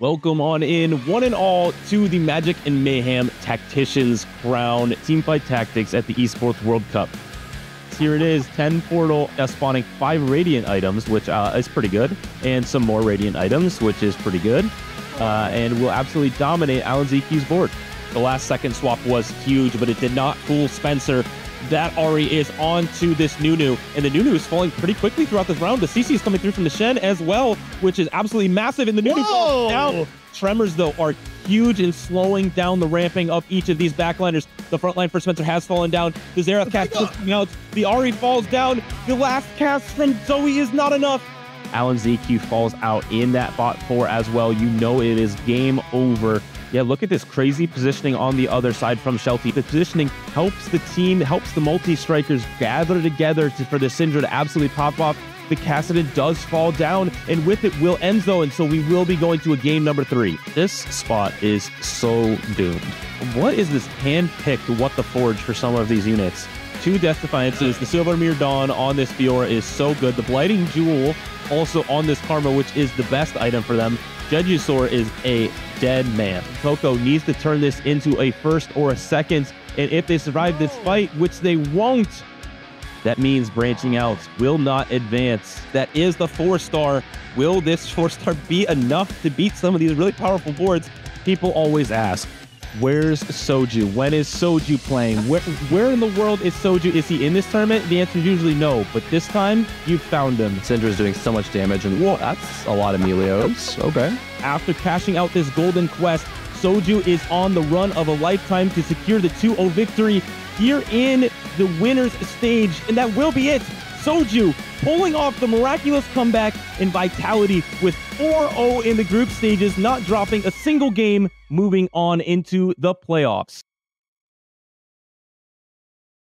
Welcome on in, one and all, to the Magic and Mayhem Tacticians Crown Teamfight Tactics at the Esports World Cup. Here it is 10 portal spawning 5 Radiant items, which uh, is pretty good, and some more Radiant items, which is pretty good. Uh, and will absolutely dominate Alan ZQ's board. The last second swap was huge, but it did not fool Spencer that Ahri is on to this Nunu, and the Nunu is falling pretty quickly throughout this round. The CC is coming through from the Shen as well, which is absolutely massive, and the Nunu falls down. Tremors, though, are huge in slowing down the ramping of each of these backliners. The front line for Spencer has fallen down. The Xerath cast is coming out. The Ahri falls down. The last cast from Zoe is not enough. Alan ZQ falls out in that bot 4 as well. You know it is game over yeah, look at this crazy positioning on the other side from Shelty. The positioning helps the team, helps the multi-strikers gather together to, for the Syndra to absolutely pop off. The Kassadin does fall down, and with it will Enzo, and so we will be going to a game number three. This spot is so doomed. What is this hand-picked What the Forge for some of these units? Two Death Defiances, the Silvermere Dawn on this Fiora is so good. The Blighting Jewel also on this Karma, which is the best item for them. Jejusaur is a dead man. Coco needs to turn this into a first or a second. And if they survive this fight, which they won't, that means branching out will not advance. That is the four star. Will this four star be enough to beat some of these really powerful boards? People always ask, Where's Soju? When is Soju playing? Where, where in the world is Soju? Is he in this tournament? The answer is usually no, but this time you found him. Syndra's doing so much damage, and whoa, that's a lot of Milios. Okay. After cashing out this golden quest, Soju is on the run of a lifetime to secure the 2-0 victory here in the winner's stage, and that will be it. Soju pulling off the miraculous comeback in Vitality with 4-0 in the group stages, not dropping a single game, moving on into the playoffs.